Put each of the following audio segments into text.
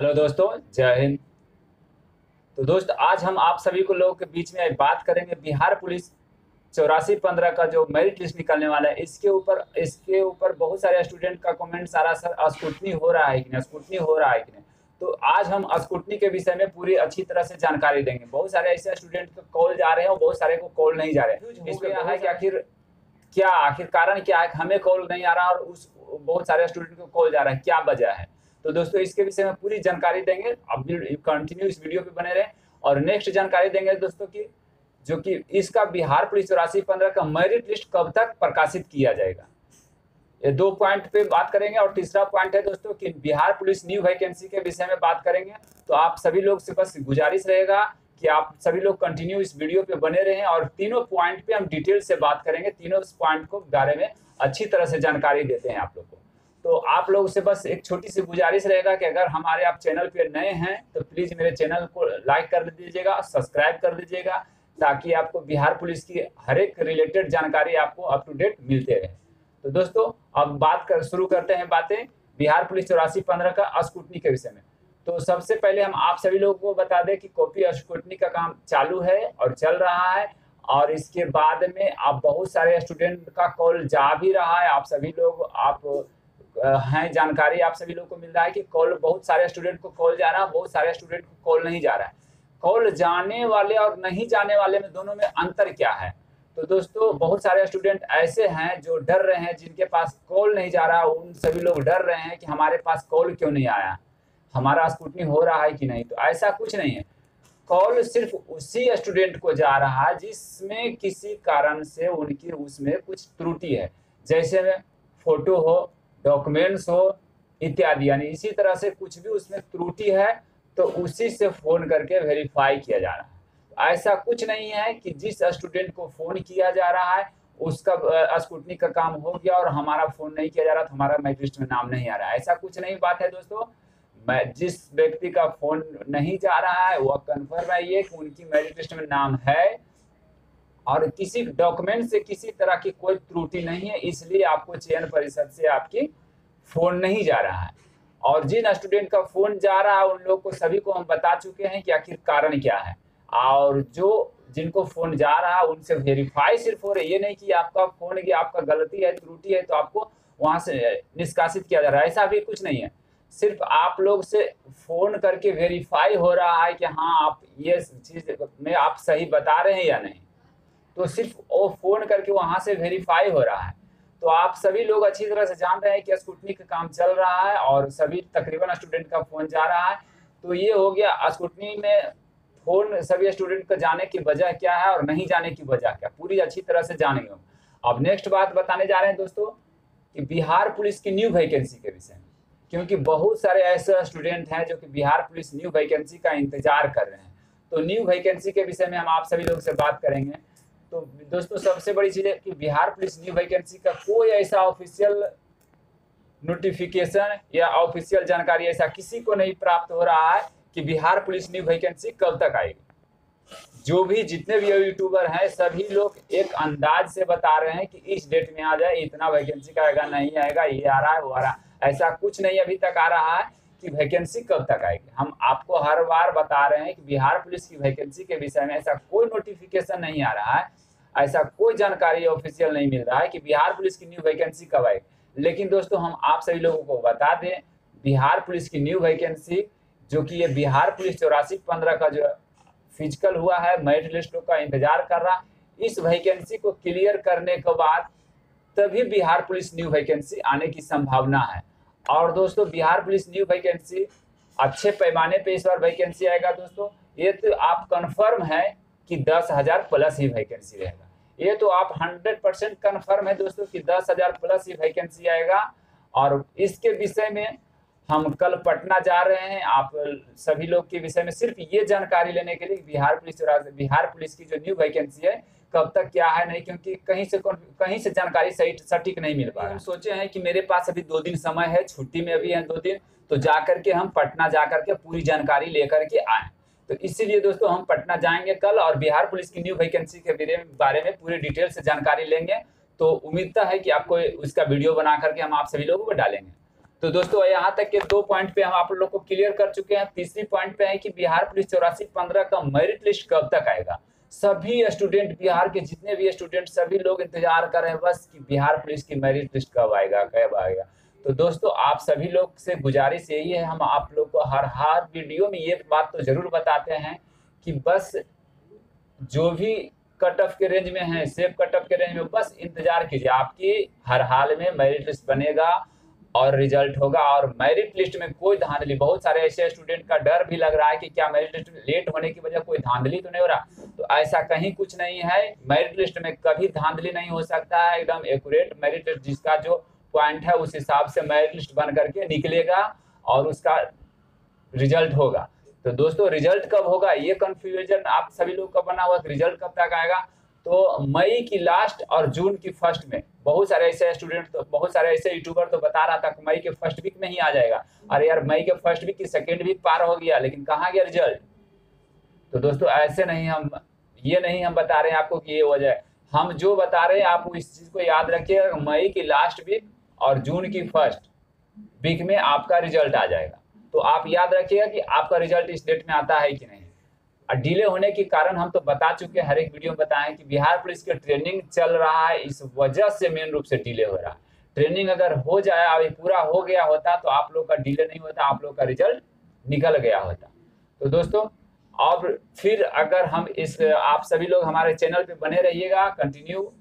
Hello दोस्तों जय हिंद। तो दोस्त आज हम आप सभी को लोगों के बीच में बात करेंगे बिहार पुलिस चौरासी पंद्रह का जो मेरिट लिस्ट निकलने वाला है। इसके ऊपर इसके ऊपर बहुत सारे स्टूडेंट का कमेंट सारा सर स्कूटनी हो रहा है कि नहीं स्कूटनी हो रहा है कि नहीं। तो आज हम स्कूटनी के विषय में पूरी अच्छी तरह से जानकारी देंगे। बहुत सारे ऐसे स्टूडेंट को कॉल जा रहे हैं और बहुत सारे को कॉल नहीं जा रहे। हैं इसमें यह है कि आखिर क्या आखिर कारण क्या है? हमें कॉल नहीं आ रहा और उस बहुत सारे स्टूडेंट को कॉल जा रहा है। क्या वजह है? तो दोस्तों, इसके विषय में पूरी जानकारी देंगे। अब कंटिन्यू इस वीडियो पे बने रहे। और नेक्स्ट जानकारी देंगे दोस्तों की, जो कि इसका बिहार पुलिस चौरासी पंद्रह का मेरिट लिस्ट कब तक प्रकाशित किया जाएगा? ये दो पॉइंट पे बात करेंगे और तीसरा पॉइंट है दोस्तों कि बिहार पुलिस न्यू वैकेंसी के विषय में बात करेंगे। तो आप सभी लोग से बस गुजारिश रहेगा कि आप सभी लोग कंटिन्यू इस वीडियो पे बने रहें और तीनों पॉइंट पे हम डिटेल से बात करेंगे। तीनों पॉइंट को बारे में अच्छी तरह से जानकारी देते हैं आप लोग को। तो आप लोग से बस एक छोटी सी गुजारिश रहेगा कि अगर हमारे आप चैनल पे नए हैं तो प्लीज़ मेरे चैनल को लाइक कर दीजिएगा, सब्सक्राइब कर दीजिएगा, ताकि आपको बिहार पुलिस की हर एक रिलेटेड जानकारी आपको अप टू डेट मिलते रहे। तो दोस्तों, अब बात कर, शुरू करते हैं बातें बिहार पुलिस चौरासी पंद्रह का स्कूटनी के विषय में। तो सबसे पहले हम आप सभी लोगों को बता दें कि कॉपी स्कूटनी का काम चालू है और चल रहा है, और इसके बाद में आप बहुत सारे स्टूडेंट का कॉल जा भी रहा है, आप सभी लोग, आप हैं, जानकारी आप सभी लोग को मिल रहा है कि कॉल, बहुत सारे स्टूडेंट को कॉल जा रहा है, बहुत सारे स्टूडेंट को कॉल नहीं जा रहा है। कॉल जाने वाले और नहीं जाने वाले में दोनों में अंतर क्या है? तो दोस्तों, बहुत सारे स्टूडेंट ऐसे हैं जो डर रहे हैं, जिनके पास कॉल नहीं जा रहा, उन सभी लोग डर रहे हैं कि हमारे पास कॉल क्यों नहीं आया? हमारा स्कूटनी हो रहा है कि नहीं? तो ऐसा कुछ नहीं है। कॉल सिर्फ़ उसी स्टूडेंट को जा रहा है, जिसमें किसी कारण से उनकी उसमें कुछ त्रुटि है। जैसे फ़ोटो हो डॉक्यूमेंट्स हो, इत्यादि। यानी इसी तरह से कुछ भी उसमें त्रुटि है तो उसी से फ़ोन करके वेरीफाई किया जा रहा है। ऐसा कुछ नहीं है कि जिस स्टूडेंट को फ़ोन किया जा रहा है, उसका स्कूटनी का काम हो गया और हमारा फ़ोन नहीं किया जा रहा तो हमारा मेरिट में नाम नहीं आ रहा ऐसा कुछ नहीं बात है दोस्तों। मैं, जिस व्यक्ति का फ़ोन नहीं जा रहा है, वह कन्फर्म है ये कि उनकी मेरिट लिस्ट में नाम है और किसी डॉक्यूमेंट से किसी तरह की कोई त्रुटि नहीं है, इसलिए आपको चयन परिषद से आपकी फ़ोन नहीं जा रहा है। और जिन स्टूडेंट का फ़ोन जा रहा है, उन लोग को सभी को हम बता चुके हैं कि आखिर कारण क्या है। और जो जिनको फ़ोन जा रहा है, उनसे वेरीफाई सिर्फ़ हो रहा है। ये नहीं कि आपका फ़ोन की आपका गलती है, त्रुटि है तो आपको वहाँ से निष्कासित किया जा रहा है। ऐसा भी कुछ नहीं है। सिर्फ़ आप लोग से फ़ोन करके वेरीफाई हो रहा है कि हाँ आप ये चीज़ में आप सही बता रहे हैं या नहीं। तो सिर्फ़ वो फ़ोन करके वहाँ से वेरीफाई हो रहा है। तो आप सभी लोग अच्छी तरह से जान रहे हैं कि स्कूटनी का काम चल रहा है और सभी तकरीबन स्टूडेंट का फ़ोन जा रहा है। तो ये हो गया स्कूटनी में फ़ोन सभी स्टूडेंट का जाने की वजह क्या है और नहीं जाने की वजह क्या? पूरी अच्छी तरह से जानेंगे अब नेक्स्ट बात बताने जा रहे हैं दोस्तों कि बिहार पुलिस की न्यू वैकेंसी के विषय में। क्योंकि बहुत सारे ऐसे स्टूडेंट हैं जो कि बिहार पुलिस न्यू वैकेंसी का इंतज़ार कर रहे हैं। तो न्यू वैकेंसी के विषय में हम आप सभी लोग से बात करेंगे। तो दोस्तों, सबसे बड़ी चीज़ है कि बिहार पुलिस न्यू वैकेंसी का कोई ऐसा ऑफिशियल नोटिफिकेशन या ऑफिशियल जानकारी, ऐसा किसी को नहीं प्राप्त हो रहा है कि बिहार पुलिस न्यू वैकेंसी कब तक आएगी। जो भी जितने भी यूट्यूबर हैं, सभी लोग एक अंदाज से बता रहे हैं कि इस डेट में आ जाए, इतना वैकेंसी का आएगा, नहीं आएगा, ये आ रहा है, वो आ रहा है। ऐसा कुछ नहीं अभी तक आ रहा है कि वैकेंसी कब तक आएगी। हम आपको हर बार बता रहे हैं कि बिहार पुलिस की वैकेंसी के विषय में ऐसा कोई नोटिफिकेशन नहीं आ रहा है ऐसा कोई जानकारी ऑफिशियल नहीं मिल रहा है कि बिहार पुलिस की न्यू वैकेंसी कब आएगी लेकिन दोस्तों, हम आप सभी लोगों को बता दें, बिहार पुलिस की न्यू वैकेंसी जो कि ये बिहार पुलिस चौरासी पंद्रह का जो फ़िज़िकल हुआ है मेरिट लिस्ट का इंतज़ार कर रहा, इस वैकेंसी को क्लियर करने के बाद तभी बिहार पुलिस न्यू वैकेंसी आने की संभावना है। और दोस्तों, बिहार पुलिस न्यू वैकेंसी अच्छे पैमाने पे इस बार वैकेंसी आएगा दोस्तों। ये तो आप कंफर्म है कि दस हज़ार प्लस ही वैकेंसी रहेगा। ये तो आप हंड्रेड परसेंट कन्फर्म है दोस्तों कि दस हज़ार प्लस ही वैकेंसी आएगा। और इसके विषय में हम कल पटना जा रहे हैं। आप सभी लोग के विषय में सिर्फ़ ये जानकारी लेने के लिए बिहार पुलिस बिहार पुलिस की जो न्यू वैकेंसी है, कब तक क्या है नहीं, क्योंकि कहीं से कहीं से जानकारी सही सटीक नहीं मिल पा रहा। हम सोचे हैं कि मेरे पास अभी दो दिन समय है, छुट्टी में अभी है दो दिन तो जा करके हम पटना जा करके पूरी जानकारी लेकर के आए। तो इसीलिए दोस्तों हम पटना जाएँगे कल और बिहार पुलिस की न्यू वैकेंसी के बारे में पूरी डिटेल से जानकारी लेंगे। तो उम्मीद है कि आपको उसका वीडियो बना करके हम आप सभी लोगों को डालेंगे। तो दोस्तों यहाँ तक के दो पॉइंट पे हम आप लोग को क्लियर कर चुके हैं। तीसरी पॉइंट पे है कि बिहार पुलिस चौरासी पंद्रह का मेरिट लिस्ट कब तक आएगा? सभी स्टूडेंट बिहार के जितने भी स्टूडेंट, सभी लोग इंतज़ार कर रहे हैं बस कि बिहार पुलिस की मेरिट लिस्ट कब आएगा कब आएगा। तो दोस्तों, आप सभी लोग से गुजारिश यही है, हम आप लोग को हर हर वीडियो में ये बात तो ज़रूर बताते हैं कि बस जो भी कट ऑफ़ के रेंज में है सेफ़ कट ऑफ़ के रेंज में, बस इंतज़ार कीजिए। आपकी हर हाल में मेरिट लिस्ट बनेगा और रिज़ल्ट होगा और मेरिट लिस्ट में कोई धांधली, बहुत सारे ऐसे स्टूडेंट का डर भी लग रहा है कि क्या मेरिट लिस्ट लेट होने की वजह कोई धांधली तो नहीं हो रहा? तो ऐसा कहीं कुछ नहीं है। मेरिट लिस्ट में कभी धांधली नहीं हो सकता है। एकदम एक्यूरेट मेरिट लिस्ट जिसका जो पॉइंट है, उस हिसाब से मेरिट लिस्ट बन करके निकलेगा और उसका रिज़ल्ट होगा। तो दोस्तों रिज़ल्ट कब होगा? ये कंफ्यूजन आप सभी लोग का बना हुआ रिज़ल्ट कब तक आएगा? तो मई की लास्ट और जून की फ़र्स्ट में। बहुत सारे ऐसे स्टूडेंट तो बहुत सारे ऐसे यूट्यूबर तो बता रहा था कि मई के फ़र्स्ट वीक में ही आ जाएगा। अरे यार, मई के फ़र्स्ट वीक की सेकेंड वीक पार हो गया, लेकिन कहाँ गया रिज़ल्ट तो दोस्तों, ऐसे नहीं हम, ये नहीं हम बता रहे हैं आपको कि ये है हम जो बता रहे हैं, आप इस चीज़ को याद रखिए, मई की लास्ट वीक और जून की फ़र्स्ट वीक में आपका रिज़ल्ट आ जाएगा। तो आप याद रखिएगा कि आपका रिज़ल्ट इस डेट में आता है कि नहीं। और डिले होने के कारण हम तो बता चुके हैं, हर एक वीडियो में बताएँ कि बिहार पुलिस की ट्रेनिंग चल रहा है, इस वजह से मेन रूप से डिले हो रहा है। ट्रेनिंग अगर हो जाए अभी पूरा हो गया होता तो आप लोग का डिले नहीं होता, आप लोग का रिज़ल्ट निकल गया होता। तो दोस्तों और फिर अगर हम इस, आप सभी लोग हमारे चैनल पे बने रहिएगा कंटिन्यू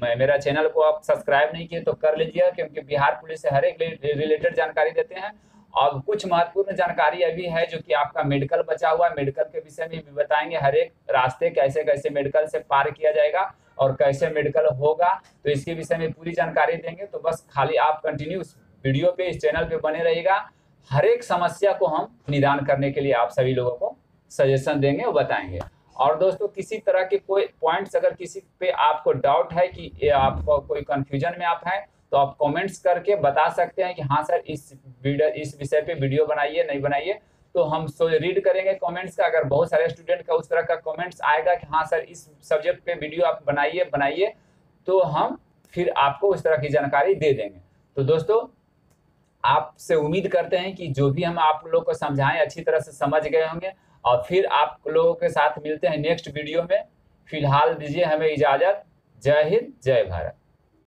मेरा चैनल को आप सब्सक्राइब नहीं किए तो कर लीजिए, क्योंकि बिहार पुलिस से हर एक रिलेटेड जानकारी देते हैं। और कुछ महत्वपूर्ण जानकारी अभी है, जो कि आपका मेडिकल बचा हुआ है। मेडिकल के विषय में भी बताएँगे, हर एक रास्ते कैसे कैसे मेडिकल से पार किया जाएगा और कैसे मेडिकल होगा तो इसके विषय में पूरी जानकारी देंगे। तो बस खाली आप कंटिन्यू वीडियो पे, इस चैनल पे बने रहेगा हर एक समस्या को हम निदान करने के लिए आप सभी लोगों को सजेशन देंगे और बताएँगे। और दोस्तों, किसी तरह के कोई पॉइंट्स अगर किसी पे आपको डाउट है कि आपको कोई कंफ्यूजन में आप हैं तो आप कमेंट्स करके बता सकते हैं कि हाँ सर, इस वीडियो, इस विषय पे वीडियो बनाइए, नहीं बनाइए। तो हम सो रीड करेंगे कमेंट्स का। अगर बहुत सारे स्टूडेंट का, उस तरह का कमेंट्स आएगा कि हाँ सर, इस सब्जेक्ट पे वीडियो आप बनाइए बनाइए तो हम फिर आपको उस तरह की जानकारी दे देंगे। तो दोस्तों, आपसे उम्मीद करते हैं कि जो भी हम आप लोग को समझाएँ, अच्छी तरह से समझ गए होंगे। और फिर आप लोगों के साथ मिलते हैं नेक्स्ट वीडियो में। फ़िलहाल दीजिए हमें इजाज़त। जय हिंद, जय भारत।